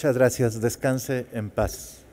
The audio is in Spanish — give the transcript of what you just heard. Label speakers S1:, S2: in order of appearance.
S1: Muchas gracias. Descanse en paz.